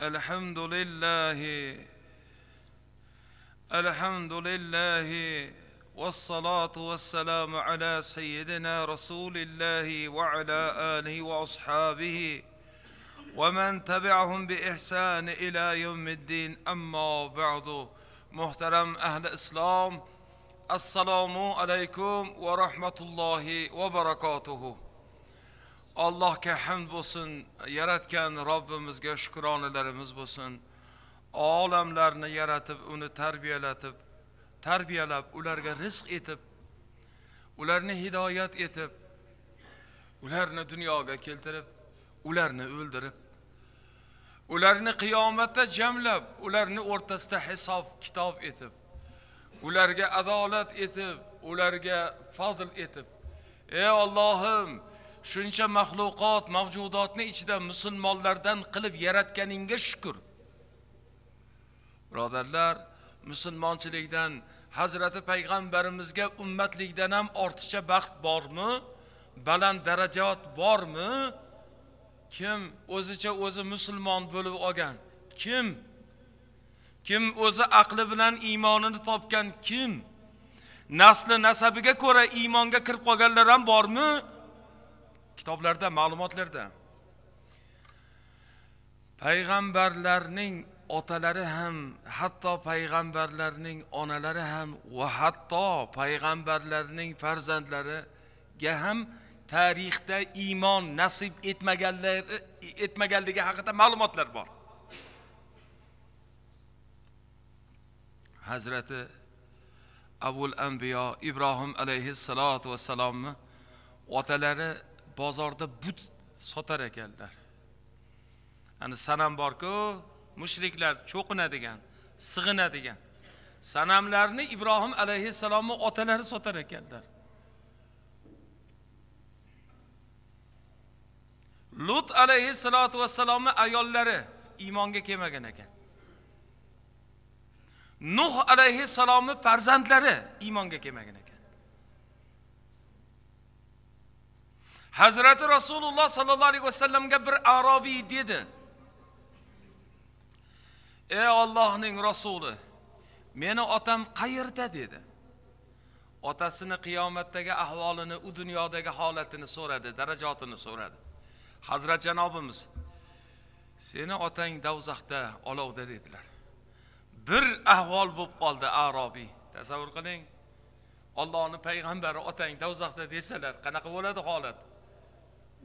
الحمد لله الحمد لله والصلاة والسلام على سيدنا رسول الله وعلى آله وأصحابه ومن تبعهم بإحسان إلى يوم الدين. أما بعد محترم أهل الإسلام السلام عليكم ورحمة الله وبركاته. Allohga hamd bo'lsin yaratgan robbimizga shukronalarimiz bo'lsin. Olamlarni yaratib uni tarbiyalatib tarbiyalab ularga rizq etib ularni hidoyat etib ularni dunyoga keltirib ularni o'ldirib ularni qiyomatda jamlab ularni o'rtasida hisob kitob etib ularga adolat etib ularga fazl etib. Ey ollohim shuncha maxluqot mavjudotni ichida musulmonlardan qilib yaratganingga shukur birodarlar musulmonchilikdan hazrati payg'ambarimizga ummatlikdan ham ortiqcha baxt bormi? Baland darajat bormi? Kim o'zicha o'zi musulmon bo'lib olgan? Kim? Kim o'zi aqli bilan iymonini topgan? Kim? Nasli nasabiga ko'ra iymonga kirib qolganlar ham bormi? Kitoblarda ma'lumotlarda. Payg'ambarlarning otalari ham hatto payg'ambarlarning onalari ham va hatto payg'ambarlarning farzandlariga ham tarixda iymon nasib etmaganlari etmaganligi haqida ma'lumotlar bor. Hazrati abul anbiyo ibrohim alayhissalotu vassalomni otalari bozorda but sotar ekanlar. Ani sanam borku mushriklar cho'qinadigan sig'inadigan. Sanamlarni ibrohim alayhissalomni otalari sotar ekanlar. Lut alayhissalotu vassalomni ayollari iymonga kelmagan ekan. Nuh alayhissalomni farzandlari iymonga kelmagan ekan. Hazrati rasululloh sollallohu alayhi vasallamga bir arobiy dedi. Ey ollohning rasuli meni otam qayerda dedi. Otasini qiyomatdagi ahvolini u dunyodagi holatini so'radi darajotini so'radi. Hazrat janobimiz seni otang davzaxda olovda dedilar. Bir ahvol bo'lib qoldi arobiy tasavvur qiling ollohni payg'ambari otang davzaxda desalar qanaqa bo'ladi holat?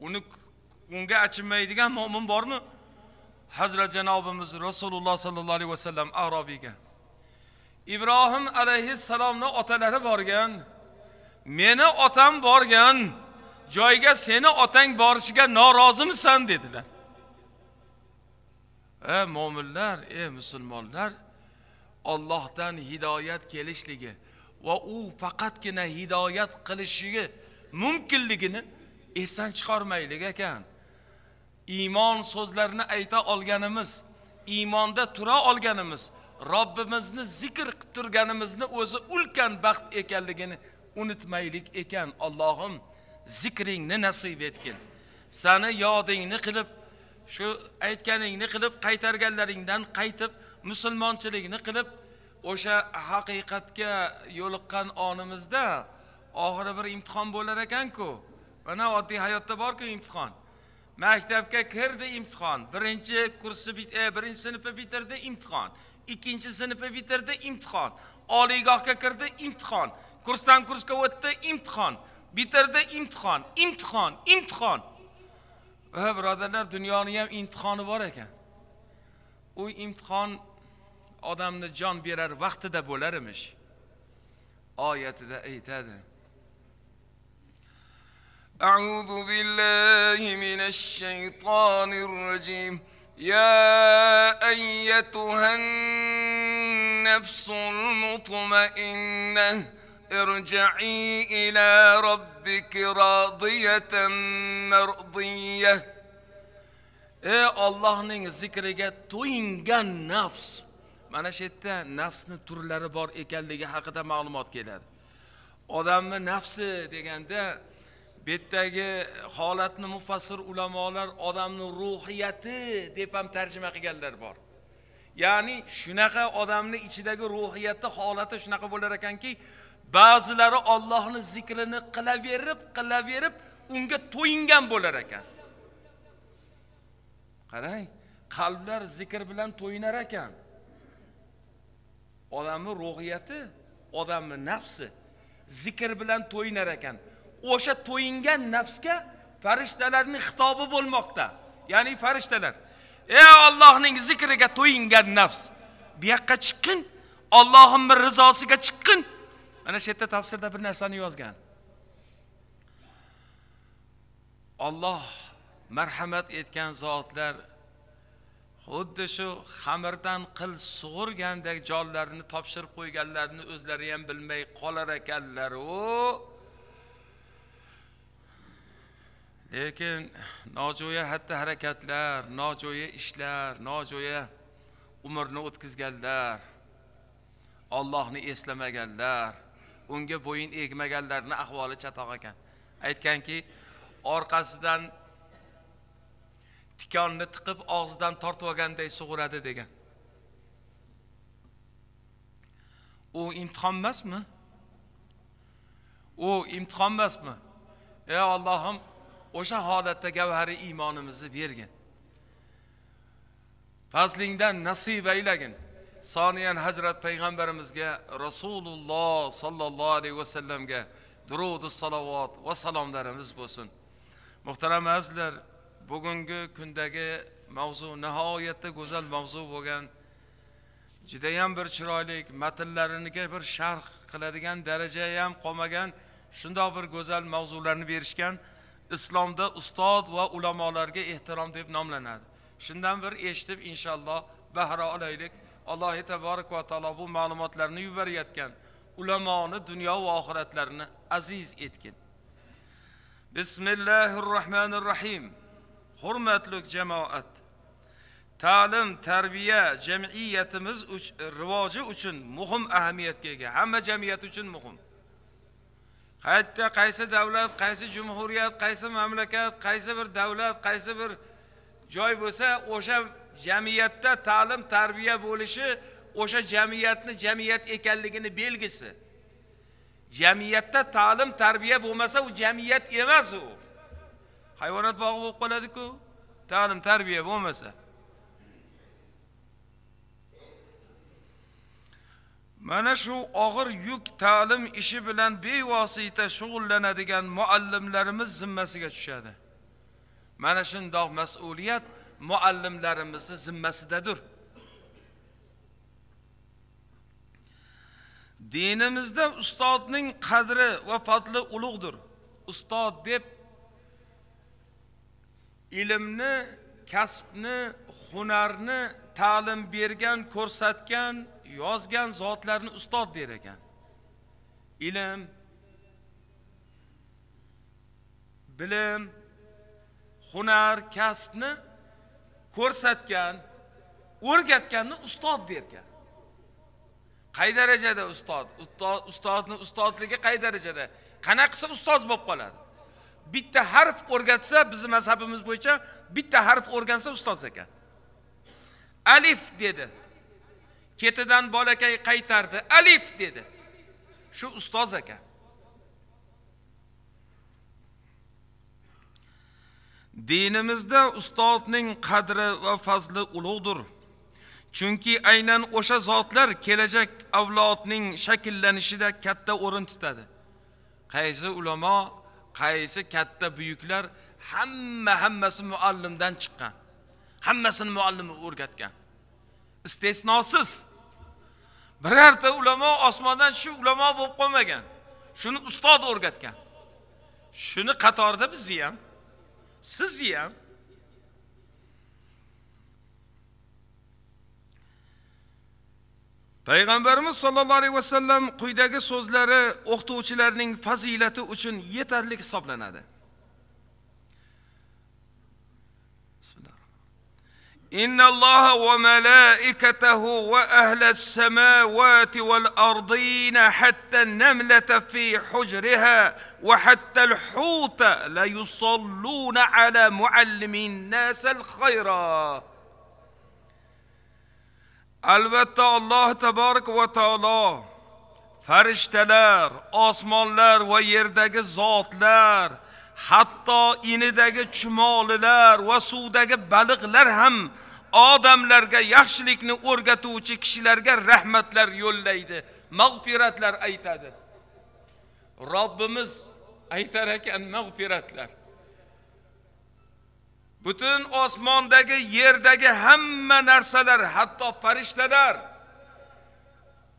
Uni unga achinmaydigan mo'min bormi? Hazrat janobimiz rasululloh sollallohu alayhi vasallam arobiyga ibrohim alayhissalomni otalari borgan meni otam borgan joyga seni otang borishiga norozimisan dedilar. E mo'minlar ey musulmonlar ollohdan hidoyat kelishligi va u faqatgina hidoyat qilishligi mumkinligini esdan chiqarmaylik ekan. Iymon so'zlarini ayta olganimiz iymonda tura olganimiz robbimizni zikr qilib turganimizni o'zi ulkan baxt ekanligini unutmaylik ekan. Allohim zikringni nasib etgin. Sani yodingni qilib shu aytganingni qilib qaytarganlaringdan qaytib musulmonchilikni qilib o'sha haqiqatga yo'liqqan onimizda oxiri bir imtihon bo'lar ekanku. Mana oddiy hayotda borku imtihon. Maktabga kirdi imtihon. Birinchi kursi e, birinchi sinfni bitirdi imtihon. Ikkinchi sinfni bitirdi imtihon. Oliygohga kirdi imtihon. Kursdan kursga o'tdi imtihon. Bitirdi imtihon. Imtihon imtihon. Va birodarlar dunyoni ham imtihoni bor ekan. U imtihon odamni jon berar vaqtida bo'lar emish oyatida aytadi. أعوذ بالله من الشيطان الرجيم يا أيتها النفس المطمئنة ارجعي إلى ربك راضية مرضية ey ollohning zikriga to'yingan nafs mana shu yerda nafsni turlari bor ekanligi haqida ma'lumot keladi odamni nafsi deganda bu yerdagi holatni mufassir ulamolar odamni ruhiyati deb ham tarjima qilganlar bor. Ya'ni shunaqa odamni ichidagi ruhiyati holati shunaqa bo'lar ekanki ba'zilari ollohni zikrini qilaverib qilaverib unga to'yingan bo'lar ekan. Qarang qalblar zikr bilan to'yinar ekan. Odamni ruhiyati odamni nafsi zikr bilan to'yinar ekan. O'sha to'yingan nafsga farishtalarning xitobi bo'lmoqda. Ya'ni farishtalar ey ollohning zikriga to'yingan nafs bu yoqqa chiqqin ollohimni rizosiga chiqqin. Mana shu yerda tafsirda bir narsani yozgan. Olloh marhamat etgan zotlar xuddi shu xamirdan qil sug'urgandek jonlarini topshirib qo'yganlarini o'zlari ham bilmay qolar ekanlaru. Lekin nojo'ya xatti harakatlar nojo'ya ishlar nojo'ya umrni o'tkazganlar ollohni eslamaganlar unga bo'yin egmaganlarni ahvoli chatoq ekan. Aytganki orqasidan tikonni tiqib og'zidan tortib olganday sug'uradi degan. U imtihon emasmi? U imtihon emasmi? Ey ollohim o'sha holatda gavhari iymonimizni bergin. Fazlingdan nasib aylagin. Soniyan hazrat payg'ambarimizga rasululloh sollallohu alayhi vasallamga durudu salovat va salomlarimiz bo'lsin. Muhtaram azizlar bugungi kundagi mavzu nihoyatda go'zal mavzu bo'lgan judayam bir chiroyli matnlariga bir sharh qiladigan daraja ham qolmagan shundoq bir go'zal mavzularni berishgan islomda ustoz va ulamolarga ehtirom deb nomlanadi. Shundan bir eshitib inshaalloh bahra olaylik. Alloh taborak va taolo bu ma'lumotlarni yuborayotgan ulamoni dunyo va oxiratlarini aziz etgin. Bismillahi rohmanir rohim hurmatli jamoat ta'lim tarbiya jamiyatimiz rivoji uchun muhim ahamiyatga ega. Hamma jamiyat uchun muhim. Qayerda qaysi davlat qaysi jumhuriyat qaysi mamlakat qaysi bir davlat qaysi bir joy bo'lsa o'sha jamiyatda ta'lim tarbiya bo'lishi o'sha jamiyatni jamiyat ekanligini belgisi. Jamiyatda ta'lim tarbiya bo'lmasa u jamiyat emas u. Hayvonot bog'i bo'lib qoladiku. Ta'lim tarbiya bo'lmasa. Mana shu og'ir yuk ta'lim ishi bilan bevosita shug'ullanadigan muallimlarimiz zimmasiga tushadi. Mana shundoq mas'uliyat muallimlarimizni zimmasidadir. Dinimizda ustodning qadri va fadli ulug'dir. Ustod deb ilmni kasbni hunarni ta'lim bergan ko'rsatgan yozgan zotlarni ustod der ekan. Ilm bilim hunar kasbni ko'rsatgan o'rgatganni ustod derkan qay darajada ustod? Ustodni ustodligi qay darajada? Qanaqasi ustoz bo'lib qoladi. Bitta harf o'rgatsa bizni mazhabimiz bo'yicha bitta harf o'rgansa ustoz ekan. Alif dedi. Ketidan bolakay qaytardi. Alif dedi. Shu ustoz aka. Dinimizda ustozning qadri va fazli ulug'dir. Chunki aynan o'sha zotlar kelajak avlodning shakllanishida katta o'rin tutadi. Qaysi ulamo qaysi katta buyuklar hamma hammasi muallimdan chiqqan. Hammasini muallimi o'rgatgan. Istisnosiz birorta ulamo osmondan shu ulamo bo'lib qolmagan. Shuni ustod o'rgatgan. Shuni qatorida bizni ham sizni ham. Payg'ambarimiz sollallohu alayhi vasallam quyidagi so'zlari o'qituvchilarning fazilati uchun yetarli hisoblanadi. إن الله وملائكته وأهل السماوات والأرضين حتى النملة في حجرها وحتى الحوت ليصلون على معلم الناس الخير. albatta alloh taborak va taolo farishtalar osmonlar zotlar hatto inidagi chumolilar va suvdagi baliqlar ham odamlarga yaxshilikni o'rgatuvchi kishilarga rahmatlar yo'llaydi mag'firatlar aytadi. Robbimiz aytar ekan mag'firatlar. Butun osmondagi yerdagi hamma narsalar hatto farishtalar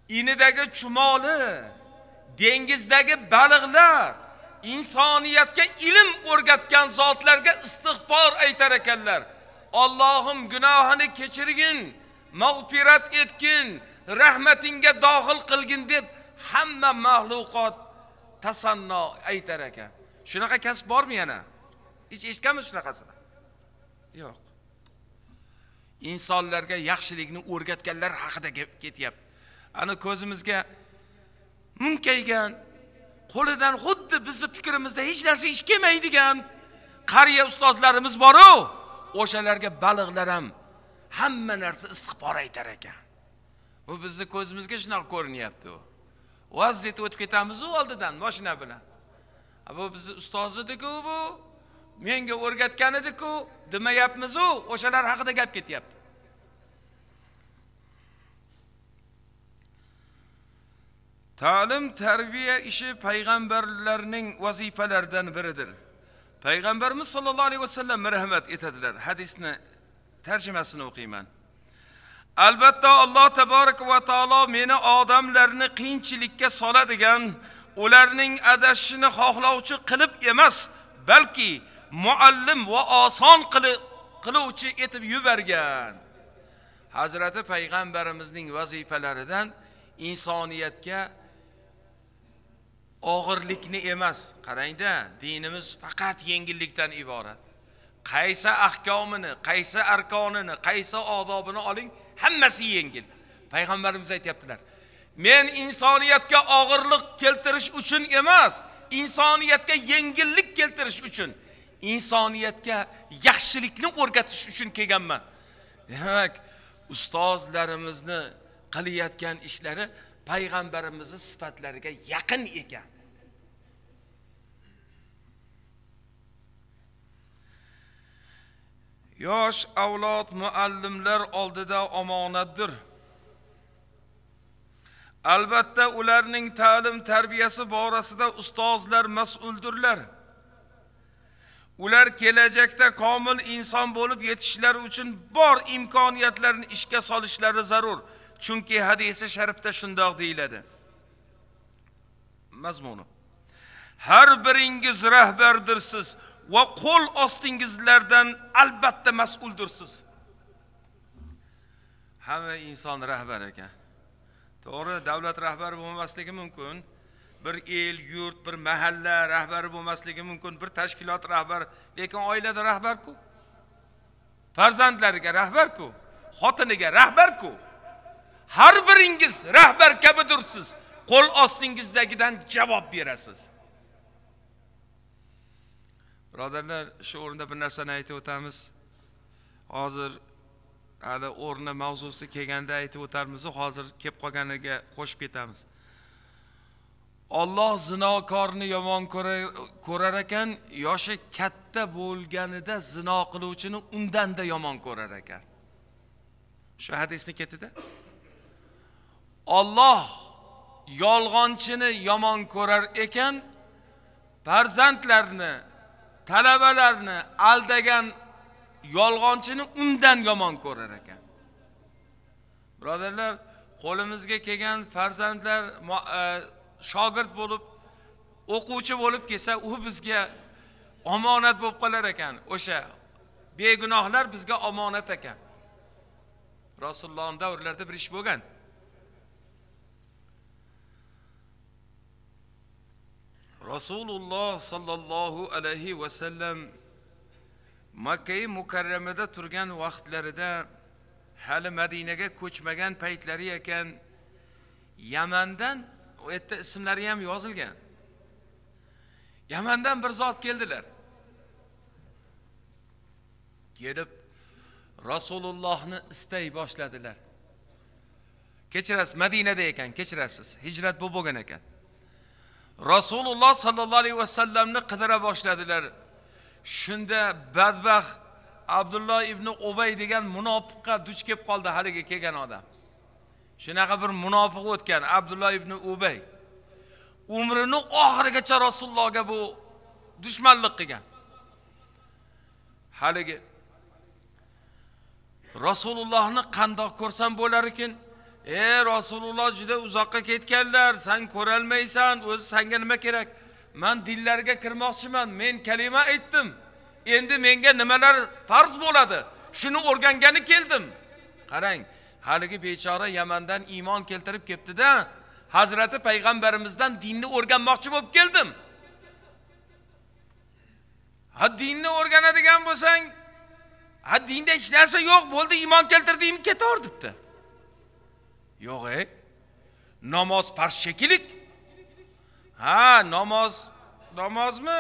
inidagi chumoli dengizdagi baliqlar insoniyatga ilm o'rgatgan zotlarga istig'for aytar ekanlar. Allohim gunohini kechirgin mag'firat etgin rahmatingga dohil qilgin deb hamma maxluqot tasanno aytar ekan. Shunaqa kasb bormi yana? Hech eshitganmiz shunaqasini? Yo'q. Insonlarga yaxshilikni o'rgatganlar haqida ketyapti. Ana ko'zimizga munkaygan qo'lidan xuddi bizni fikrimizda hech narsa ish kelmaydigan qariya ustozlarimiz boru o'shalarga baliqlar ham hamma narsa istig'for aytar ekan. U bizni ko'zimizga shunaqa ko'rinyapti u. Vaz etib o'tib ketamizu oldidan moshina bilan. Bu bizni ustoz ediku bu? Menga o'rgatgan ediku demayapmizu o'shalar haqida gap ketyapti. Ta'lim tarbiya ishi payg'ambarlarning vazifalaridan biridir. Payg'ambarimiz sollallohu alayhi vasallam marhamat etadilar. Hadisni tarjimasini o'qiyman. Albatta alloh taborak va taolo meni odamlarni qiyinchilikka soladigan ularning adashishini xohlovchi qilib emas balki muallim va oson qiluvchi etib yuborgan. Hazrati payg'ambarimizning vazifalaridan insoniyatga og'irlikni emas. Qarangda dinimiz faqat yengillikdan iborat. Qaysi ahkomini qaysi arkonini qaysi odobini oling hammasi yengil. Payg'ambarimiz aytyaptilar men insoniyatga og'irlik keltirish uchun emas insoniyatga yengillik keltirish uchun insoniyatga yaxshilikni o'rgatish uchun kelganman. Demak ustozlarimizni qilayotgan ishlari payg'ambarimizni sifatlariga yaqin ekan. Yosh avlod muallimlar oldida omonatdir. Albatta ularning ta'lim tarbiyasi borasida ustozlar mas'uldirlar ular kelajakda komil inson bo'lib yetishishlari uchun bor imkoniyatlarni ishga solishlari zarur. Chunki hadisi sharifda shundoq deyiladi. Mazmuni har biringiz rahbardirsiz. Va qo'l ostingizlardan albatta mas'uldirsiz hamma inson rahbar ekan. To'g'ri davlat rahbari bo'lmasligi mumkin bir el yurt bir mahalla rahbari bo'lmasligi mumkin bir tashkilot rahbari lekin oilada rahbarku. Farzandlariga rahbarku xotiniga rahbarku. Har biringiz rahbar kabidirsiz. Qo'l ostingizdagidan javob berasiz. Birodarlar shu o'rinda bir narsani aytib o'tamiz. Hozir hali o'rni mavzusi kelganda aytib o'tarmizu hozir kelib qolganiga qo'shib ketamiz. Olloh zinokorni yomon ko'rar ekan yoshi katta bo'lganida zino qiluvchini undanda yomon ko'rar ekan. Shu hadisni ketida olloh yolg'onchini yomon ko'rar ekan farzandlarni talabalarni aldagan yolg'onchini undan yomon ko'rar ekan. Birodarlar qo'limizga kelgan farzandlar e, shogird bo'lib o'quvchi bo'lib kelsa u bizga omonat bo'lib qolar ekan. O'sha begunohlar bizga omonat ekan. Rasulullohni davrlarida bir ish bo'lgan. Rasululloh sollallohu alayhi vasallam makkai mukarramada turgan vaqtlarida hali madinaga ko'chmagan paytlari ekan yamandan u yerda ismlari ham yozilgan. Yamandan bir zot keldilar. Kelib rasulullohni istay boshladilar. Kechirasiz madinada ekan kechirasiz. Hijrat bo'lib bo'lgan ekan. Rasululloh sollallohu alayhi vasallamni qidira boshladilar. Shunda badbaxt abdulloh ibn ubay degan munofiqqa duch kelib qoldi haligi kelgan odam. Shunaqa bir munofiq o'tgan abdulloh ibn ubay. Umrini oxirigacha rasulullohga bu dushmanlik qilgan. Haligi rasulullohni qandoq ko'rsam bo'lar e ey rasululloh juda uzoqqa ketganlar. San ko'rolmaysan o'zi sanga nima kerak? Man dinlarga kirmoqchiman men kalima aytdim. Endi menga nimalar farz bo'ladi? Shuni o'rgangani keldim. Qarang haligi bechora yamandan iymon keltirib kelibdida hazrati payg'ambarimizdan dinni o'rganmoqchi bo'lib keldim. Ha dinni o'rganadigan bo'lsang ha dinda hech narsa yo'q bo'ldi iymon keltirdingmi ketaver debdi. Yo'q ey namoz farz shekilik ha namoz namozmi?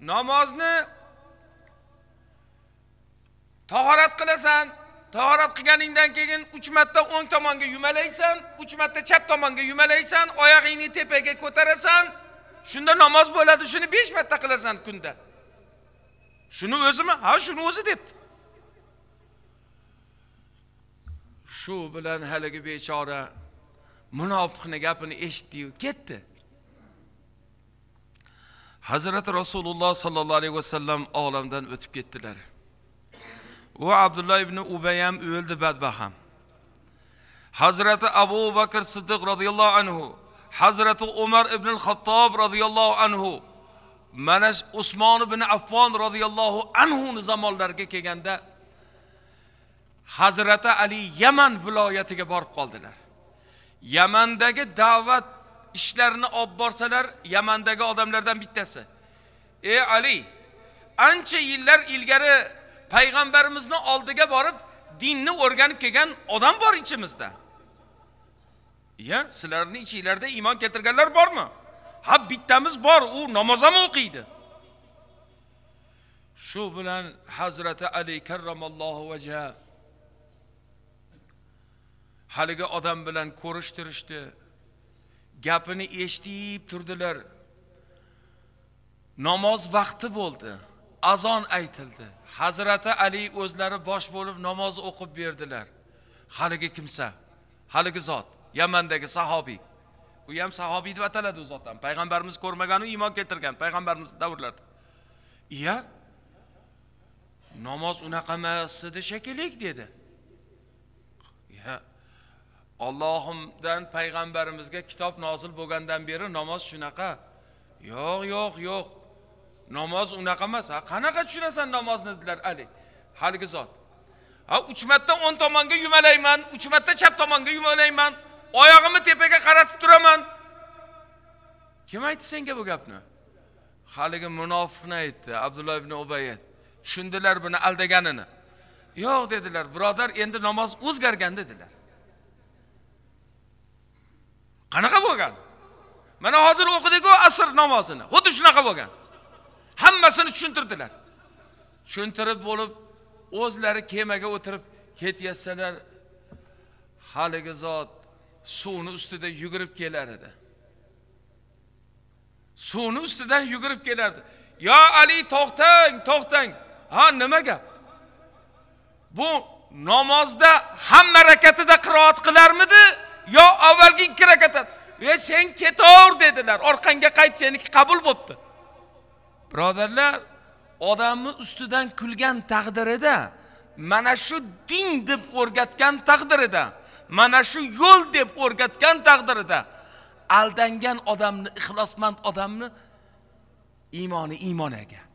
Namozni tahorat qilasan. Tahorat qilganingdan keyin uch marta o'ng tomonga yumalaysan uch marta chap tomonga yumalaysan oyog'ingni tepaga ko'tarasan. Shunda namoz bo'ladi shuni besh marta qilasan kunda. Shuni o'zimi? Ha shuni o'zi debdi. Shu bilan haligi bechora munofiqni gapini eshitdiyu ketdi. Hazrati rasululloh sollallohu alayhi vasallam olamdan o'tib ketdilar. U abdulloh ibn ubay ham o'ldi badbaham hazrati abu bakr siddiq roziyallohu anhu hazrati umar ibn xattob roziyallohu anhu mana usmon ibn affon roziyallohu anhuni zamonlariga kelganda hazrati ali yaman viloyatiga borib qoldilar. Yamandagi da'vat ishlarini olib borsalar yamandagi odamlardan bittasi. Ey ali ancha yillar ilgari payg'ambarimizni oldiga borib dinni o'rganib kelgan odam bor ichimizda. Iya sizlarni ichinglarda iymon keltirganlar bormi? Ha bittamiz bor u namoz ham o'qiydi. Shu bilan hazrati ali karramallohu vajha haligi odam bilan ko'rishtirishdi. Gapini eshitib turdilar. Namoz vaqti bo'ldi. Azon aytildi. Hazrati ali o'zlari bosh bo'lib namoz o'qib berdilar. Haligi kimsa? Haligi zot. Yamandagi sahobiy. U ham sahobiy deb ataladi u zot ham payg'ambarimiz ko'rmaganu iymon keltirgan payg'ambarimiz davrlarida iya namoz unaqa emas edi shekilli dedi. Ya ollohimdan payg'ambarimizga kitob nozil bo'lgandan beri namoz shunaqa. Yo'q yo'q yo'q. Namoz unaqa emas ha qanaqa tushunasan namozni dedilar ali haligi zot. Ha uch marta o'ng tomonga yumalayman uch marta chap tomonga yumalayman oyog'imni tepaga qaratib turaman. Kim aytdi senga bu gapni? Haligi munofiqni aytdi abdulloh ibn ubay tushundilar buni aldaganini. Yo'q dedilar birodar endi namoz o'zgargan dedilar. Qanaqa bo'lgan? Mana hozir o'qidiku asr namozini xuddi shunaqa bo'lgan. Hammasini tushuntirdilar. Tushuntirib bo'lib o'zlari kemaga o'tirib ketayotsalar haligi zot suvni ustida yugurib kelar edi. Suvni ustidan yugurib kelardi yo ali to'xtang to'xtang. Ha nima gap? Bu namozda hamma rakatida qiroat qilarmidi? Yo avvalgi ikki rakatat e sen ketaver dedilar. Orqangga qayt seniki qabul bo'libdi birodarlar odamni ustidan kulgan taqdirida mana shu din deb o'rgatgan taqdirida mana shu yo'l deb o'rgatgan taqdirida aldangan odamni ixlosmand odamni iymoni iymon ekan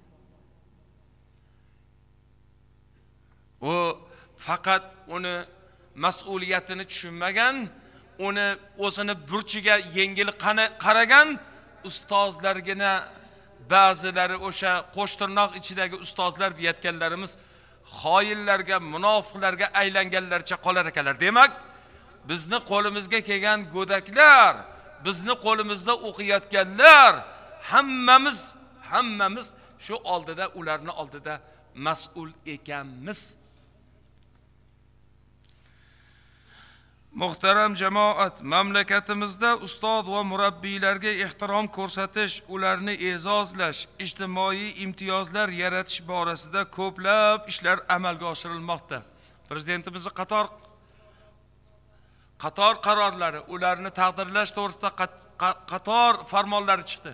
u faqat uni mas'uliyatini tushunmagan uni o'zini burchiga yengil qaragan ustozlargina ba'zilari o'sha qo'shtirnoq ichidagi ustozlar deyayotganlarimiz xoinlarga munofiqlarga aylanganlarcha qolar ekanlar. Demak bizni qo'limizga kelgan go'daklar bizni qo'limizda o'qiyotganlar hammamiz hammamiz shu oldida ularni oldida mas'ul ekanmiz. Muhtaram jamoat mamlakatimizda ustoz va murabbiylarga ehtirom ko'rsatish ularni e'zozlash ijtimoiy imtiyozlar yaratish borasida ko'plab ishlar amalga oshirilmoqda. Prezidentimizni qator qator qarorlari ularni taqdirlash to'g'risida qator farmonlari chiqdi.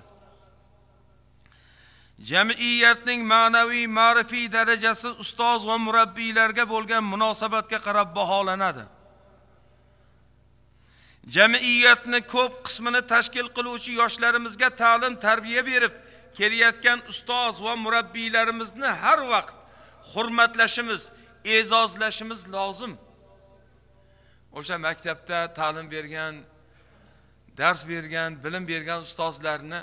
Jamiyatning ma'naviy ma'rifiy darajasi ustoz va murabbiylarga bo'lgan munosabatga qarab baholanadi. Jamiyatni ko'p qismini tashkil qiluvchi yoshlarimizga ta'lim tarbiya berib kelayotgan ustoz va murabbiylarimizni har vaqt hurmatlashimiz e'zozlashimiz lozim. O'sha maktabda ta'lim bergan dars bergan bilim bergan ustozlarni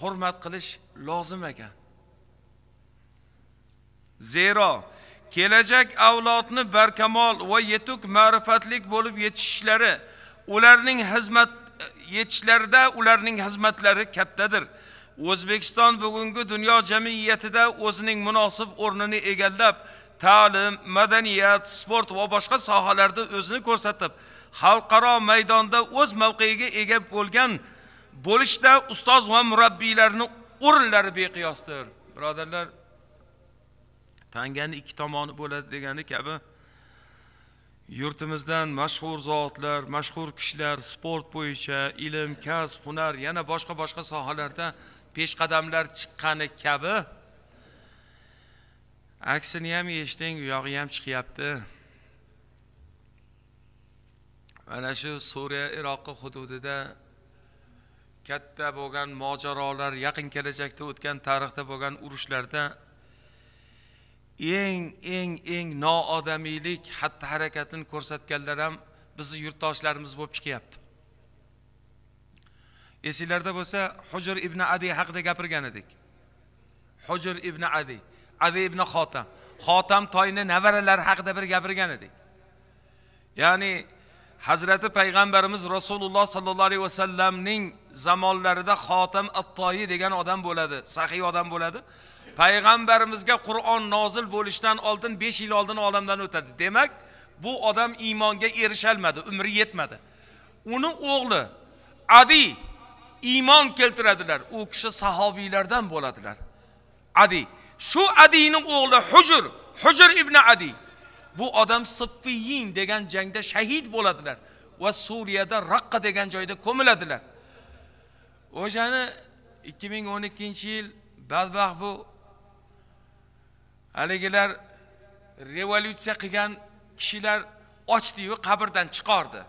hurmat qilish lozim ekan. Zero kelajak avlodni barkamol va yetuk ma'rifatlik bo'lib yetishishlari ularning xizmat yetishlarida ularning xizmatlari kattadir. O'zbekiston bugungi dunyo jamiyatida o'zining munosib o'rnini egallab ta'lim madaniyat sport va boshqa sohalarda o'zini ko'rsatib xalqaro maydonda o'z mavqeiga ega bo'lgan bo'lishda ustoz va murabbiylarni o'rinlari beqiyosdir. Birodarlar tangani ikki tomoni bo'ladi degani kabi yurtimizdan mashhur zotlar mashhur kishilar sport bo'yicha ilm kasb hunar yana boshqa boshqa sohalarda peshqadamlar chiqqani kabi. Aksini ham eshiting u yog'i ham chiqyapti. Mana shu suriya iroqi hududida katta bo'lgan mojarolar yaqin kelajakda o'tgan tarixda bo'lgan urushlarda eng eng eng noodamiylik xatti harakatini ko'rsatganlar ham bizni yurtdoshlarimiz bo'lib chiqyapti. Esinglarda bo'lsa hujr ibn adi haqida gapirgan edik. Hujr ibn adi adi ibn xotam. Xotam toyni nevaralari haqida bir gapirgan edik. Ya'ni hazrati payg'ambarimiz rasululloh sollallohu alayhi vasallamning zamonlarida xotam attoyi degan odam bo'ladi sahiy odam bo'ladi. Payg'ambarimizga qur'on nozil bo'lishidan oldin besh yil oldin olamdan o'tadi. Demak bu odam iymonga erisholmadi umri yetmadi. Uni o'g'li adi iymon keltiradilar. U kishi sahobiylardan bo'ladilar. Adi shu adiyning o'g'li hujr hujr ibn adi. Bu odam siffiyin degan jangda shahid bo'ladilar va suriyada raqqa degan joyda ko'miladilar. O'shani ikki ming o'n ikkinchi yil badbaxt bu haligilar revolyutsiya qilgan kishilar ochdiyu qabrdan chiqardi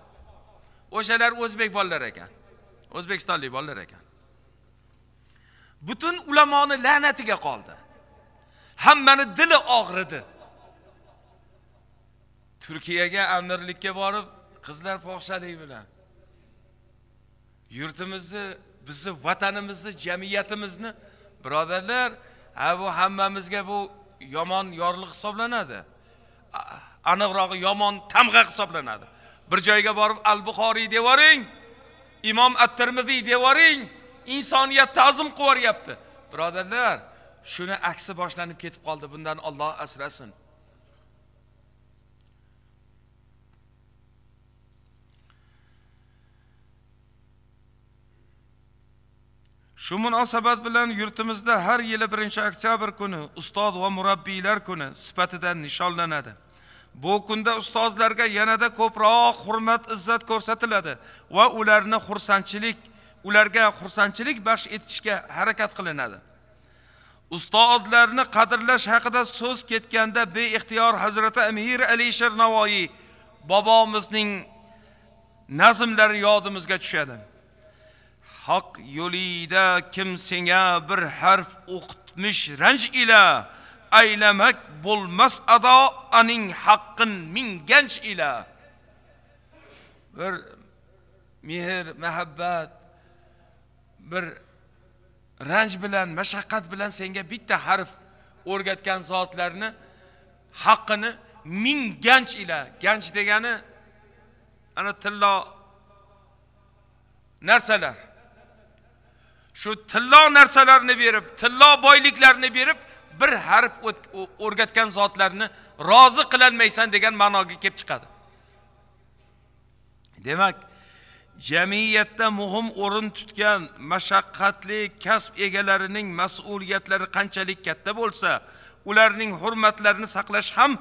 o'shalar o'zbek bolalar ekan o'zbekistonlik bolalar ekan. Butun ulamoni la'natiga qoldi. Hammani dili og'ridi. Turkiyaga amirlikka borib qizlar fohishalik bilan. Yurtimizni bizni vatanimizni jamiyatimizni birodarlar ha bu hammamizga bu yomon yorliq hisoblanadi. Aniqrog'i yomon tamg'a hisoblanadi. Bir joyga borib al buxoriy devoring imom at termiziy devoring insoniyat ta'zim qilib yuboryapti. Birodarlar shuni aksi boshlanib ketib qoldi. Bundan olloh asrasin. Shu munosabat bilan yurtimizda har yili 1 oktyabr kuni ustoz va murabbiylar kuni sifatida nishonlanadi. Bu kunda ustozlarga yanada ko'proq hurmat izzat ko'rsatiladi va ularni xursandchilik ularga xursandchilik baxsh etishga harakat qilinadi. Ustozlarni qadrlash haqida so'z ketganda beixtiyor hazrati amir alisher navoiy bobomizning nazmlari yodimizga tushadi. Haq yo'lida kim senga bir harf o'qitmish ranj ila aylamak bo'lmas ado aning haqqin ming ganj ila. Bir mehr muhabbat bir ranj bilan mashaqqat bilan senga bitta harf o'rgatgan zotlarni haqqini ming ganj ila. Ganj degani ana tillo narsalar. Shu tillo narsalarni berib tillo boyliklarni berib bir harf o'rgatgan zotlarni rozi qilolmaysan degan ma'noga kelib chiqadi. Demak jamiyatda muhim o'rin tutgan mashaqqatli kasb egalarining mas'uliyatlari qanchalik katta bo'lsa ularning hurmatlarini saqlash ham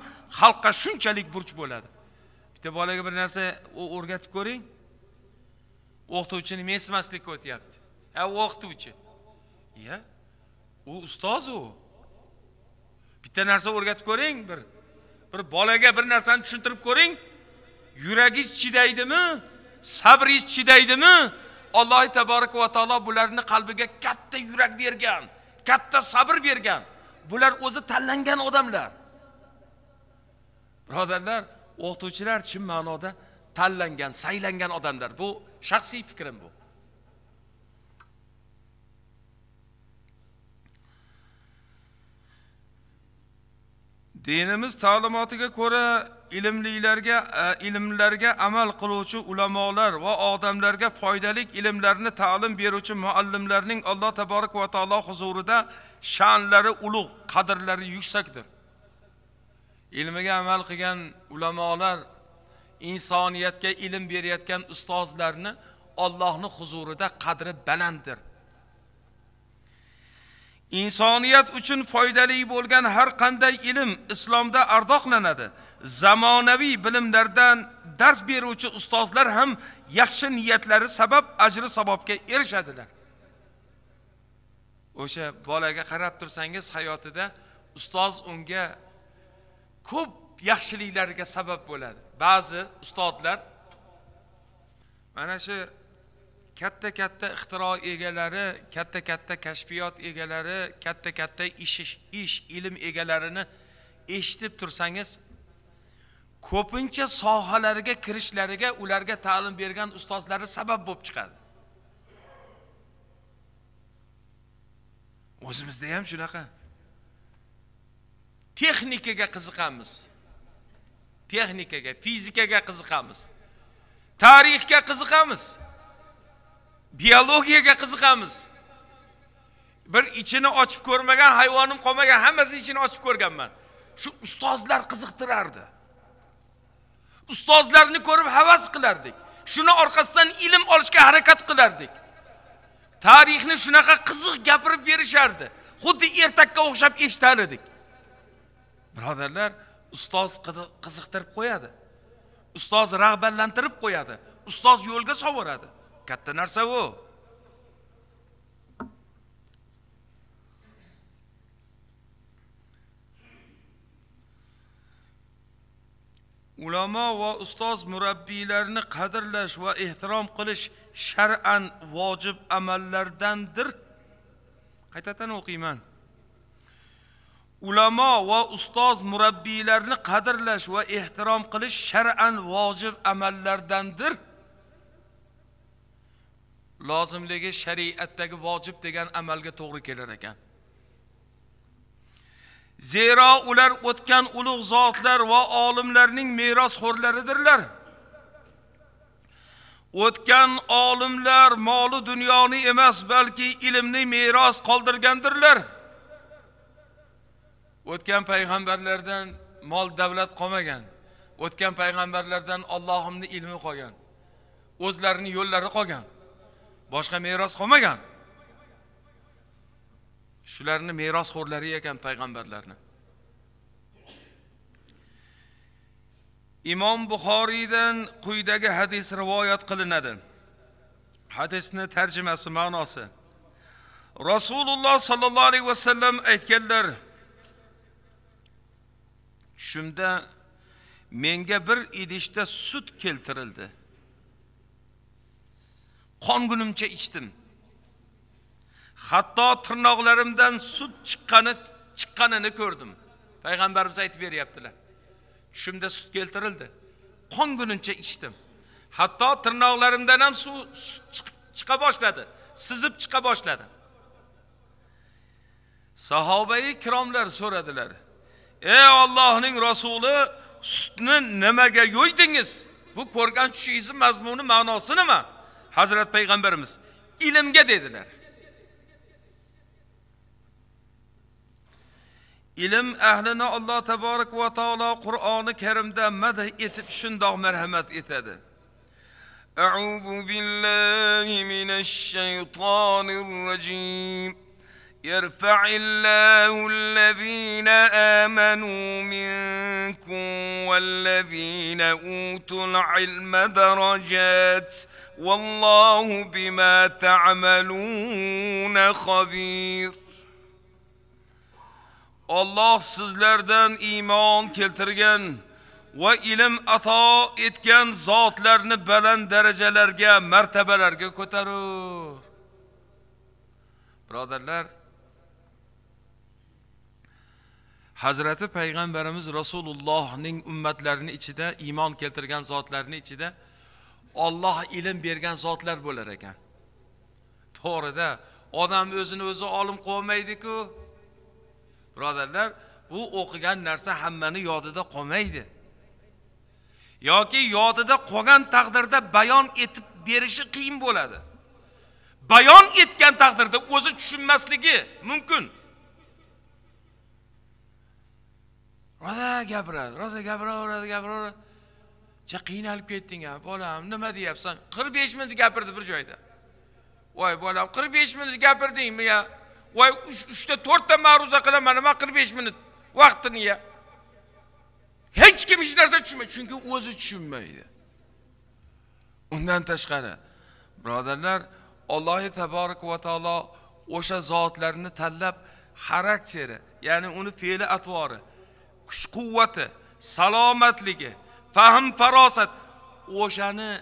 xalqqa shunchalik burch bo'ladi. Bitta bolaga bir narsa o'rgatib ko'ring. O'qituvchini mensimaslikka o'tyapti. Ha o'qituvchi iya u ustoz u bitta narsa o'rgatib ko'ring bir bir bolaga bir narsani tushuntirib ko'ring yuragingiz chidaydimi sabringiz chidaydimi alloh taboraka va taolo bularni qalbiga katta yurak bergan katta sabr bergan bular o'zi tanlangan odamlar birodarlar o'qituvchilar chin ma'noda tanlangan saylangan odamlar bu shaxsiy fikrim bu dinimiz ta'limotiga ko'ra ilmlilarga e, ilmlarga amal qiluvchi ulamolar va odamlarga foydali ilmlarni ta'lim beruvchi muallimlarning alloh taborak va taolo huzurida sha'nlari ulug' qadrlari yuksakdir. Ilmiga amal qilgan ulamolar insoniyatga ilm berayotgan ustozlarni Allohning huzurida qadri balanddir. Insoniyat uchun foydali bo'lgan har qanday ilm islomda ardoqlanadi. Zamonaviy bilimlardan dars beruvchi ustozlar ham yaxshi niyatlari sabab ajri savobga erishadilar. O'sha bolaga qarab tursangiz hayotida ustoz unga ko'p yaxshiliklarga sabab bo'ladi. Ba'zi ustozlar mana shu katta katta ixtiro egalari katta katta kashfiyot egalari katta katta ish ish ilm egalarini eshitib tursangiz ko'pincha sohalariga kirishlariga ularga ta'lim bergan ustozlari sabab bo'lib chiqadi. O'zimizda ham shunaqa. Texnikaga qiziqamiz. Texnikaga fizikaga qiziqamiz. Tarixga qiziqamiz. Biologiyaga qiziqamiz. Bir ichini ochib ko'rmagan hayvonim qolmagan hammasini ichini ochib ko'rganman. Shu ustozlar qiziqtirardi. Ustozlarni ko'rib havas qilardik. Shuni orqasidan ilm olishga harakat qilardik. Tarixni shunaqa qiziq gapirib berishardi. Xuddi ertakka o'xshab eshitar edik birodarlar ustoz qiziqtirib qo'yadi. Ustoz rag'batlantirib qo'yadi. Ustoz yo'lga solvoradi katta narsa u. Ulamo va ustoz murabbiylarni qadrlash va ehtirom qilish shar'an vojib amallardandir. Qaytadan o'qiyman? Ulamo va ustoz murabbiylarni qadrlash va ehtirom qilish shar'an vojib amallardandir. Lozimligi shariatdagi vojib degan amalga to'g'ri kelar ekan. Zero ular o'tgan ulug' zotlar va olimlarning merosxo'rlaridirlar o'tgan olimlar moli dunyoni emas balki ilmni meros qoldirgandirlar. O'tgan payg'ambarlardan mol davlat qolmagan. O'tgan payg'ambarlardan ollohimni ilmi qolgan. O'zlarini yo'llari qolgan. Boshqa meros qolmagan. Shularni merosxo'rlari ekan payg'ambarlarni. Imom buxoriydan quyidagi hadis rivoyat qilinadi. Hadisni tarjimasi ma'nosi. Rasululloh sollallohu alayhi vasallam aytganlar tushimda menga bir idishda sut keltirildi. Qongunimcha ichdim. Hatto tirnoqlarimdan sut chiqqani chiqqanini ko'rdim. Payg'ambarimiz aytib beryaptilar. Tushimda sut keltirildi. Qongunimcha ichdim. Hatto tirnoqlarimdan ham suv chiqa boshladi sizib chiqa boshladi. Sahobai ikromlar so'radilar ey ollohning rasuli sutni nimaga yo'ydingiz? Bu ko'rgan tushingizni mazmuni ma'nosi nima? hazrat payg'ambarimiz ilmga dedilar ilm ahlini alloh taborak va taolo qur'oni karimda madh etib shundoq marhamat etadi أعوذ بالله من الشيطان الرجيم يرفع الله الذين آمنوا منكم والذين أوتوا العلم درجات والله بما تعملون خبير olloh sizlardan iymon keltirgan va ilm ato etgan zotlarni baland darajalarga martabalarga ko'tarur birodarlar hazrati payg'ambarimiz rasulullohning ummatlarini ichida iymon keltirgan zotlarni ichida olloh ilm bergan zotlar bo'lar ekan. To'g'rida odam o'zini o'zi olim qilolmaydiku. Birodarlar bu o'qigan narsa hammani yodida qolmaydi. Yoki yodida qolgan taqdirda bayon etib berishi qiyin bo'ladi. Bayon etgan taqdirda o'zi tushunmasligi mumkin. Rosa gapiradi rosa gapiraveradi gapiraveradi ja qiynalib ketding a bolam nima deyapsan? Qirq besh minut gapirdi bir joyda. Voy bolam qirq besh minut gapirdingmi ya. Voy uchta to'rtta ma'ruza qilaman nima qirq besh minut vaqtini ya? Hech kim hech narsa tushunmaydi chunki o'zi tushunmaydi. Undan tashqari birodarlar alloh taborak va taolo o'sha zotlarni tanlab xarakteri ya'ni uni fe'li atvori kuch quvvati salomatligi fahm farosat o'shani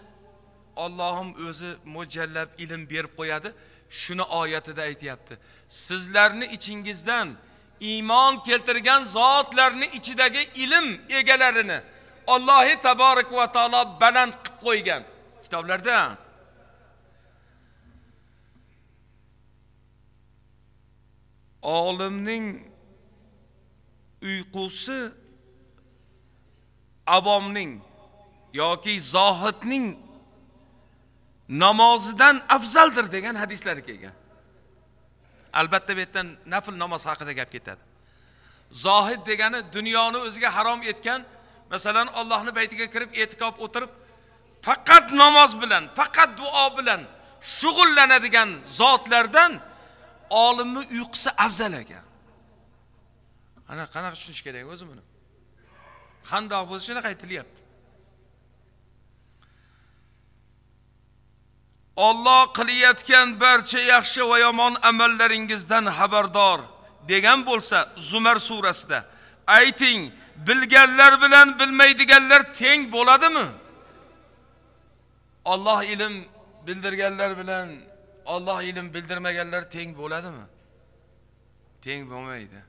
ollohim o'zi mo'ljallab ilm berib qo'yadi shuni oyatida aytyapti. Sizlarni ichingizdan iymon keltirgan zotlarni ichidagi ilm egalarini allohi taborak va taolo baland qilib qo'ygan. Kitoblarda olimning uyqusi avomning yoki zohidning namozidan afzaldir degan hadislar kelgan. Albatta bu yerdan nafl namoz haqida gap ketadi. Zohid degani dunyoni o'ziga harom etgan masalan allohni baytiga kirib e'tikob o'tirib faqat namoz bilan faqat duo bilan shug'ullanadigan zotlardan olimni uyqusi afzal ekan. Ana qanaqa tushunish kerak o'zi buni qandoq bo'lsa shunaqa aytilyapti Alloh qilayotgan barcha yaxshi va yomon amallaringizdan xabardor degan bo'lsa Zumar surasida ayting bilganlar bilan bilmaydiganlar teng bo'ladimi? Alloh ilm bildirganlar bilan Alloh ilm bildirmaganlar teng bo'ladimi? Teng bo'lmaydi.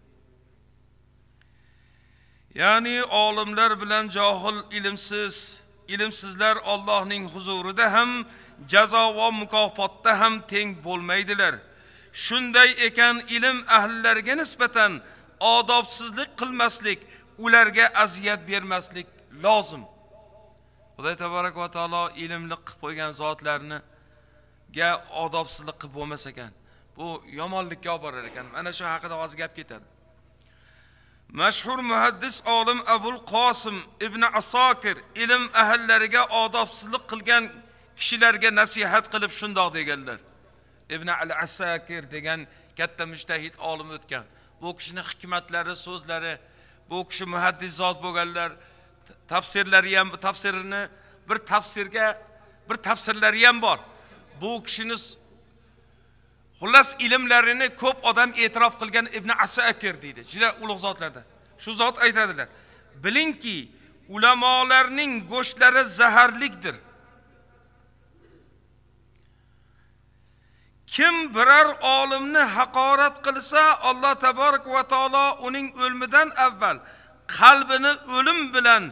Ya'ni olimlar bilan johil ilmsiz, ilmsizlar Allohning huzurida ham jazo va mukofotda ham teng bo'lmaydilar. Shunday ekan ilm ahllariga nisbatan odobsizlik qilmaslik, ularga aziyat bermaslik lozim. Xudo tabarak va taolo ilmli qilib qo'ygan zotlarniga odobsizlik qilib bo'lmas ekan. Bu yomonlikka olib borar ekan. Mana shu haqida hozir gap ketadi. Mashhur muhaddis olim Abul Qosim ibn Asokir ilm ahllariga odobsizlik qilgan kishilarga nasihat qilib shundoq deganlar. Ibn al-Asakir degan katta mujtahid olim o'tgan. Bu kishining hikmatlari, so'zlari, bu kishi muhaddis zot bo'lganlar, tafsirlari ham tafsirini bir tafsirga bir tafsirlari ham bor. Bu kishini xullas ilmlarini ko'p odam e'tirof qilgan Ibn Asakir deydi. Juda ulug' zotlarda Shu zot aytadilar: "Bilingki, ulamolarning go'shtlari zaharlikdir. Kim biror olimni haqorat qilsa, Alloh taborak va taolo uning o'limidan avval qalbini o'lim bilan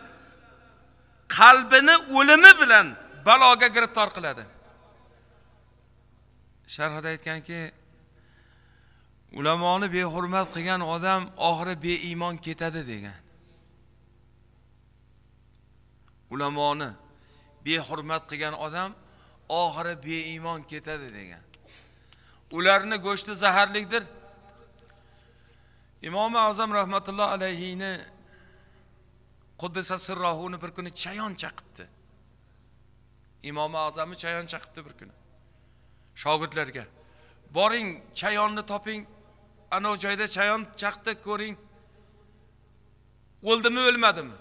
qalbini o'limi bilan baloga giriftor qiladi. Sharhida aytganki, ulamoni behurmat qilgan odam oxiri beiymon ketadi degan. Ulamoni behurmat qilgan odam oxiri beiymon ketadi degan. Ularni go'shti zaharlikdir. Imomi azam rahmatulloh alayhini quddisa sirrohuni bir kuni chayon chaqibdi imomi azamni chayon chaqibdi bir kuni. Shogirdlarga boring chayonni toping anavi joyda chayon chaqdi ko'ring. O'ldimi o'lmadimi?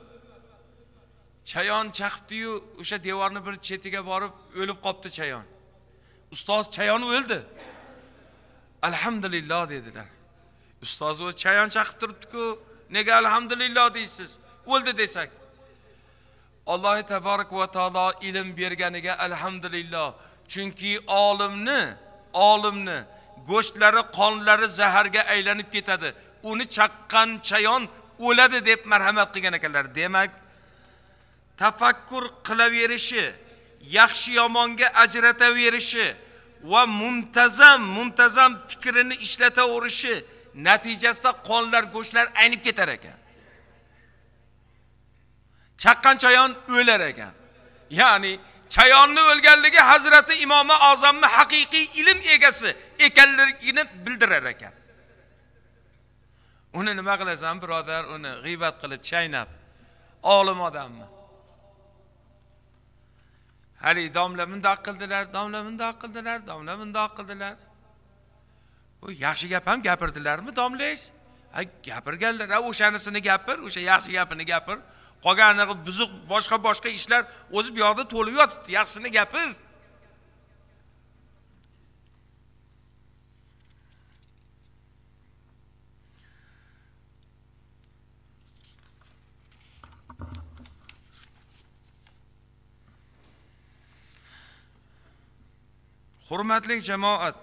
Chayon chaqibdiyu o'sha devorni bir chetiga borib o'lib qolibdi chayon. Ustoz chayon o'ldi. Alhamdulillah dedilar. Ustoz o'zi chayon chaqib turibdiku nega alhamdulillah deysiz? O'ldi desak. Alloh taborak va taolo ilm berganiga alhamdulillah chunki olimni olimni go'shtlari qonlari zaharga aylanib ketadi. Uni chaqqan chayon o'ladi deb marhamat qilgan ekanlar. Demak tafakkur qilaverishi yaxshi yomonga ajrataverishi va muntazam muntazam fikrini ishlataverishi natijasida qonlar go'shtlar aynib ketar ekan. Chaqqan chayon o'lar ekan. Ya'ni chayonni o'lganligi hazrati imomi azamni haqiqiy ilm egasi ekanligini bildirar ekan. Uni nima qilasan birodar? Uni g'iybat qilib chaynab olim odammi? Haligi domla mundoq qildilar domla mundoq qildilar domla mundoq qildilar. U yaxshi gap ham gapirdilarmi domlangiz ha gapirganlar ha o'shanisini gapir o'sha yaxshi gapini gapir. Qolgani buzuq boshqa boshqa ishlar o'zi bu yoqda to'lib yotibdi. Yaxshisini gapir. Hurmatli jamoat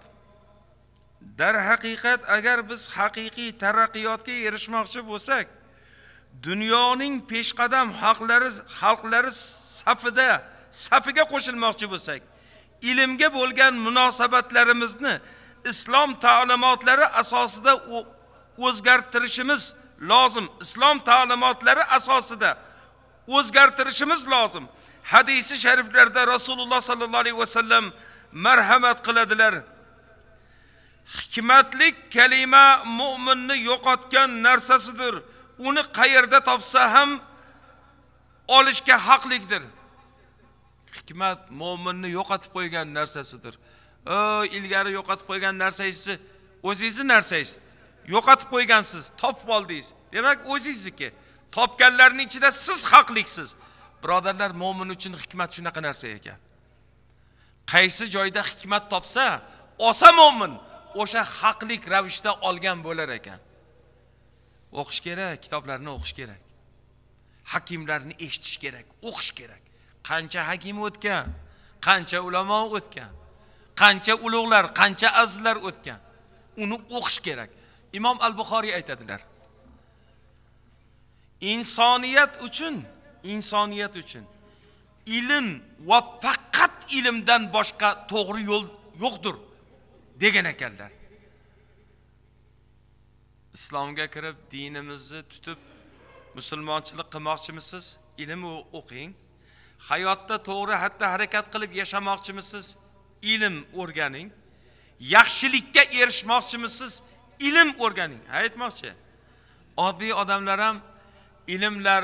darhaqiqat agar biz haqiqiy taraqqiyotga erishmoqchi bo'lsak dunyoning peshqadam xalqlari xalqlari safida safiga qo'shilmoqchi bo'lsak ilmga bo'lgan munosabatlarimizni islom ta'limotlari asosida o'zgartirishimiz lozim. Islom ta'limotlari asosida o'zgartirishimiz lozim. Hadisi shariflarda rasululloh sollallohu alayhi vasallam marhamat qiladilar. Hikmatlik kalima mo'minni yo'qotgan narsasidir. Uni qayerda topsa ham olishga haqlikdir hikmat mo'minni yo'qotib qo'ygan narsasidir. O ilgari yo'qotib qo'ygan narsangizni o'zingizni narsangiz. Yo'qotib qo'ygansiz topib oldingiz. Demak o'zingizniki. Topganlarning ichida siz haqliksiz. Birodarlar mo'min uchun hikmat shunaqa narsa ekan. Qaysi joyda hikmat topsa olsa mo'min o'sha haqlik ravishda olgan bo'lar ekan. O'qish kerak kitoblarni o'qish kerak. Hakimlarni eshitish kerak o'qish kerak. Qancha hakim o'tgan qancha ulamo o'tgan qancha ulug'lar qancha azizlar o'tgan. Uni o'qish kerak. Imom al buxoriy aytadilar insoniyat uchun insoniyat uchun ilm va faqat ilmdan boshqa to'g'ri yo'l yo'qdir degan ekanlar. Islomga kirib dinimizni tutib musulmonchilik qilmoqchimisiz? Ilm o'qing. Hayotda to'g'ri xatti harakat qilib yashamoqchimisiz? Ilm o'rganing. Yaxshilikka erishmoqchimisiz? Ilm o'rganing. Aytmoqchi. Oddiy odamlar ham ilmlar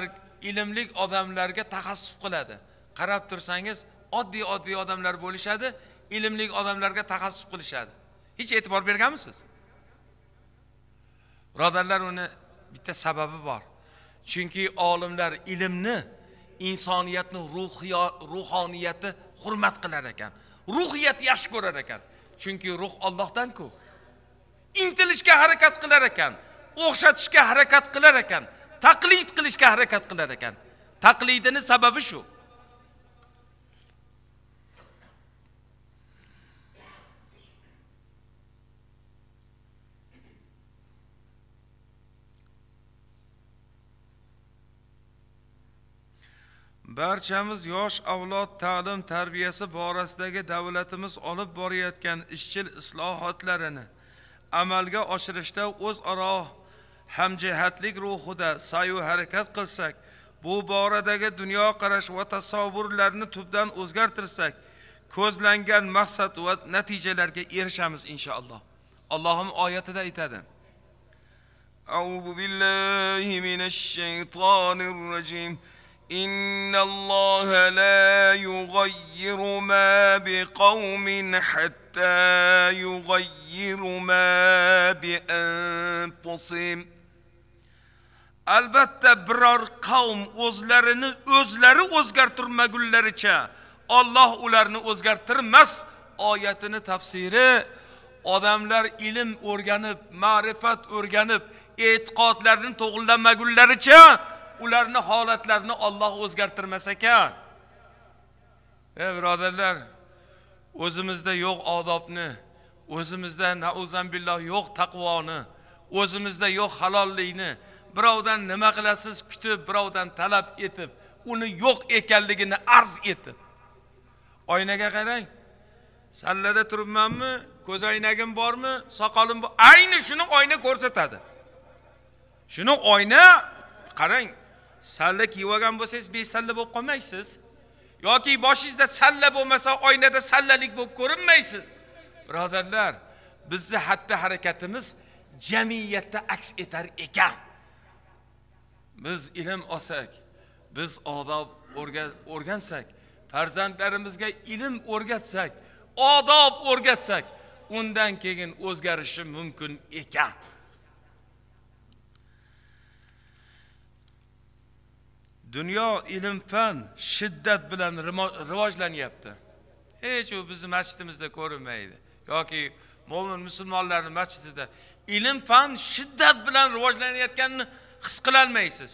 ilmlik odamlarga taxassub qiladi. Qarab tursangiz oddiy oddiy odamlar bo'lishadi ilmli odamlarga taxassub qilishadi. Hech e'tibor berganmisiz? Birodarlar uni bitta sababi bor. Chunki olimlar ilmni insoniyatni ruhoniyati hurmat qilar ekan. Ruhiyat yaxshi ko'rar ekan. Chunki ruh ollohdanku intilishga harakat qilar ekan o'xshatishga harakat qilar ekan taqlid qilishga harakat qilar ekan. Taqlidini sababi shu. barchamiz yosh avlod ta'lim tarbiyasi borasidagi davlatimiz olib borayotgan izchil islohotlarini amalga oshirishda o'zaro hamjihatlik ruhida sayu harakat qilsak bu boradagi dunyoqarash va tasavvurlarni tubdan o'zgartirsak ko'zlangan maqsad va natijalarga erishamiz inshaalloh allohim oyatida aytadi أعوذ بالله من الشيطان الرجيم إن الله لا يغير ما بقوم حتى يغيروا ما بأنفسهم albatta biror qavm o'zlarini o'zlari o'zgartirmagunlaricha Alloh ularni o'zgartirmas oyatini tafsiri odamlar ilm o'rganib ma'rifat o'rganib e'tiqodlarini to'g'irlamagunlaricha ularni holatlarini Alloh o'zgartirmas ekan. Ey birodarlar o'zimizda yo'q odobni o'zimizda nauzanbilloh yo'q taqvoni o'zimizda yo'q halollikni birovdan nima qilasiz kutib birovdan talab etib uni yo'q ekanligini arz etib. Oynaga qarang sallada turibmanmi ko'zoynagim bormi soqolim bor ayni shuni oyna ko'rsatadi. Shuni oyna qarang salla kiyib olgan bo'lsangiz besalla bo'lib qolmaysiz. Yoki boshingizda salla bo'lmasa oynada sallalik bo'lib ko'rinmaysiz. Birodarlar bizni xatti harakatimiz jamiyatda aks etar ekan. Biz ilm olsak biz odob o'rgansak farzandlarimizga ilm o'rgatsak odob o'rgatsak undan keyin o'zgarishi mumkin ekan. Dunyo ilm fan shiddat bilan rivojlanyapti. Hech u bizni masjidimizda ko'rinmaydi. Yoki mo'min musulmonlarni masjidida ilm fan shiddat bilan rivojlanayotganini his qilolmaysiz.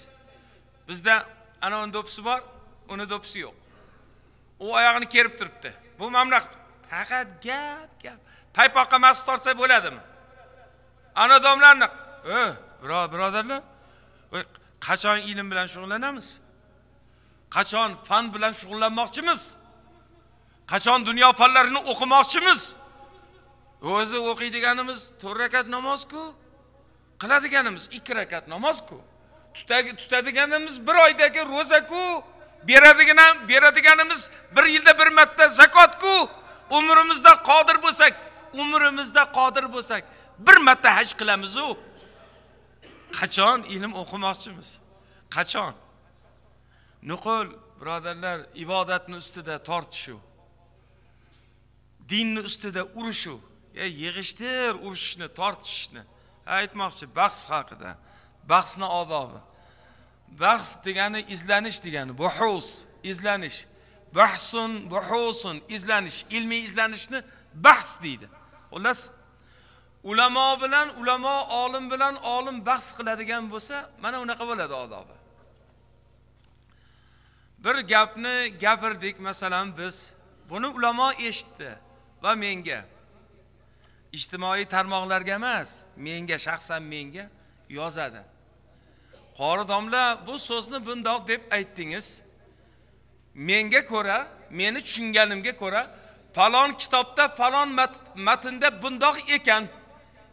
Bizda anavini do'ppisi bor uni do'ppisi yo'q. U oyog'ini kerib turibdi. Bu mamlakat faqat gap gap. Paypoqqa maqsad tortsa bo'ladimi? Ana domlarni o'h, birodarlar qachon ilm bilan shug'ullanamiz? Qachon fan bilan shug'ullanmoqchimiz? Qachon dunyo fanlarini o'qimoqchimiz? O'zi o'qiydiganimiz to'rt rakat namozku qiladiganimiz ikki rakat namozku. Tutadiganimiz bir oydagi ro'zaku beradigan beradiganimiz bir yilda bir marta zakotku. Umrimizda qodir bo'lsak umrimizda qodir bo'lsak bir marta haj qilamizu. Qachon ilm o'qimoqchimiz? Qachon? Nuqul birodarlar ibodatni ustida tortishuv. Dinni ustida urushuv. E yig'ishtir urushishni tortishishni. Aytmoqchi bahs haqida bahsni odobi. Bahs degani izlanish degani buhus izlanish. Bahsun buhusun izlanish ilmiy izlanishni bahs deydi. Xullas ulamo bilan ulamo olim bilan olim bahs qiladigan bo'lsa mana unaqa bo'ladi odobi. Bir gapni gapirdik masalan biz. Buni ulamo eshitdi va menga. Ijtimoiy tarmoqlarga emas menga shaxsan menga yozadi. Qori domla bu so'zni bundoq deb aytdingiz. Menga ko'ra meni tushunganimga ko'ra falon kitobda falon matnda bundoq ekan.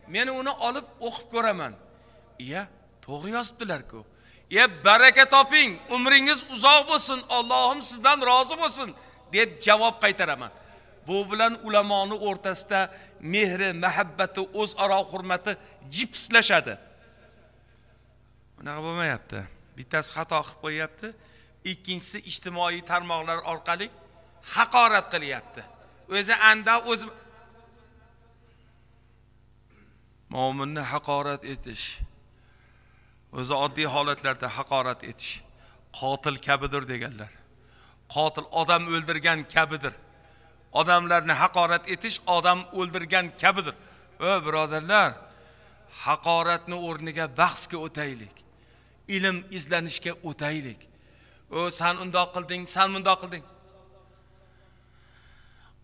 Men uni olib o'qib ko'raman. Iya to'g'ri yozibdilarku. Iya baraka toping umringiz uzoq bo'lsin allohim sizdan rozi bo'lsin deb javob qaytaraman. Bu bilan ulamoni o'rtasida mehri muhabbati o'zaro hurmati jipslashadi. Unaqa bo'lmayapti. Bittasi xato qilib qo'yyapti. Ikkinchisi ijtimoiy tarmoqlar orqali haqorat qilyapti. O'zi anda o'zi mo'minni haqorat etish. O'zi oddiy holatlarda haqorat etish qotil kabidir deganlar. Qotil odam o'ldirgan kabidir. Odamlarni haqorat etish odam o'ldirgan kabidir. O birodarlar haqoratni o'rniga bahsga o'taylik. Ilm izlanishga o'taylik. O san undoq qilding san bundoq qilding.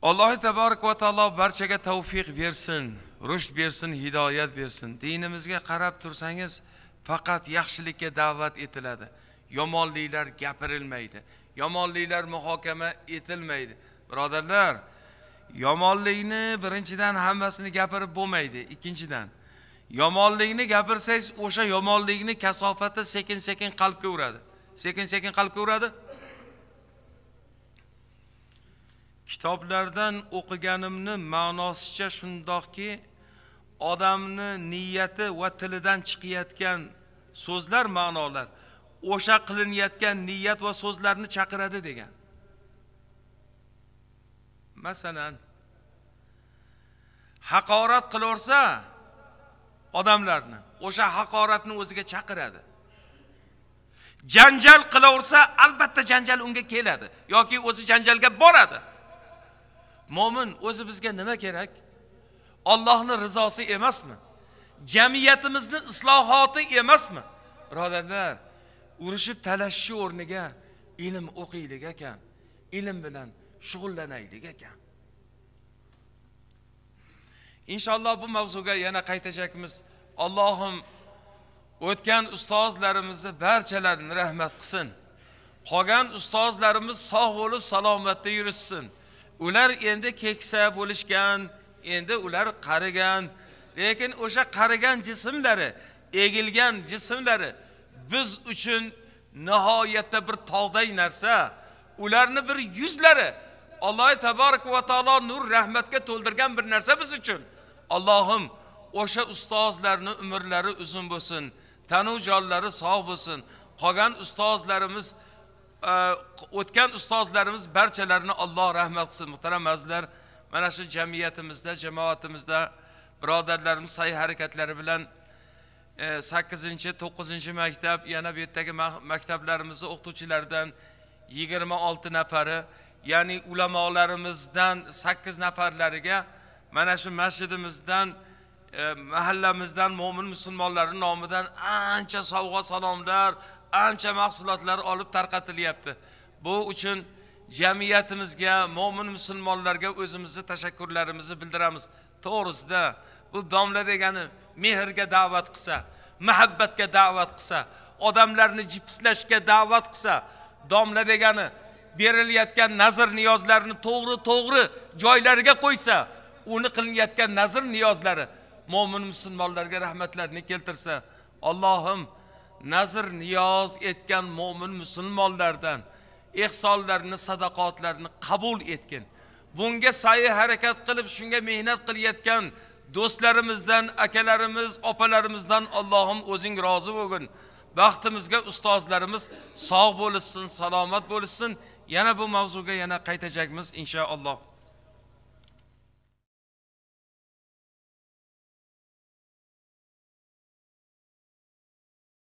Alloh taborak va taolo barchaga tavfiq bersin rushd bersin hidoyat bersin. Dinimizga qarab tursangiz faqat yaxshilikka da'vat etiladi. Yomonliklar gapirilmaydi. Yomonliklar muhokama etilmaydi. Birodarlar yomonlikni birinchidan hammasini gapirib bo'lmaydi ikkinchidan. Yomonlikni gapirsangiz o'sha yomonlikni kasofati sekin sekin qalbga uradi sekin sekin qalbga uradi kitoblardan o'qiganimni ma'nosicha shundoqki odamni niyati va tilidan chiqayotgan so'zlar ma'nolar o'sha qilinayotgan niyat va so'zlarni chaqiradi degan. Masalan haqorat qilaversa odamlarni o'sha haqoratni o'ziga chaqiradi. Janjal qilaversa albatta janjal unga keladi yoki o'zi janjalga boradi. Mo'min o'zi bizga nima kerak? Allohni rizosi emasmi? Jamiyatimizni islohoti emasmi? Birodarlar urushib talashishni o'rniga ilm o'qiylik ekan. Ilm bilan shug'ullanaylik ekan. Inshaalloh bu mavzuga yana qaytajakmiz allohim o'tgan ustozlarimizni barchalarini rahmat qilsin. Qolgan ustozlarimiz sog' bo'lib salomatda yurishsin. Ular endi keksa bo'lishgan endi ular qarigan lekin o'sha qarigan jismlari egilgan jismlari biz uchun nihoyatda bir tog'day narsa. Ularni bir yuzlari alloh taborak va taolo nur rahmatga to'ldirgan bir narsa biz uchun. Allohim o'sha ustozlarni umrlari uzun bo'lsin tanu jonlari sog' bo'lsin. Qolgan ustozlarimiz e, o'tgan ustozlarimiz barchalarini alloh rahmat qilsin muhtaram azizlar. Mana shu jamiyatimizda jamoatimizda birodarlarimiz sa'y harakatlari bilan e, sakkizinchi to'qqizinchi maktab yana bu yerdagi maktablarimizni o'qituvchilaridan yigirma olti nafari ya'ni ulamolarimizdan sakkiz nafarlariga mana shu masjidimizdan e, mahallamizdan mo'min musulmonlarni nomidan ancha sovg'a salomlar ancha mahsulotlar olib tarqatilyapti. Bu uchun jamiyatimizga mo'min musulmonlarga o'zimizni tashakkurlarimizni bildiramiz. To'g'risida bu domla degani mehrga da'vat qilsa muhabbatga da'vat qilsa odamlarni jipslashga da'vat qilsa domla degani berilayotgan nazr niyozlarni to'g'ri to'g'ri joylariga qo'ysa uni qilinayotgan nazr niyozlari mo'min musulmonlarga rahmatlarini keltirsa allohim nazr niyoz etgan mo'min musulmonlardan ehsonlarini sadaqotlarini qabul etgin. Bunga sa'yi harakat qilib shunga mehnat qilayotgan do'stlarimizdan akalarimiz opalarimizdan allohim o'zing rozi bo'lgin. Baxtimizga ustozlarimiz sog' bo'lishsin salomat bo'lishsin. Yana bu mavzuga yana qaytajakmiz inshaalloh.